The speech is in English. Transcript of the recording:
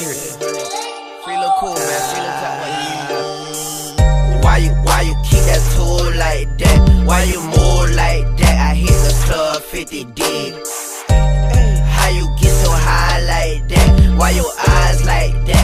Free look cool, man. Free look top, like Why you, why you keep that tool like that? Why you move like that? I hit the club 50 deep. How you get so high like that? Why your eyes like that?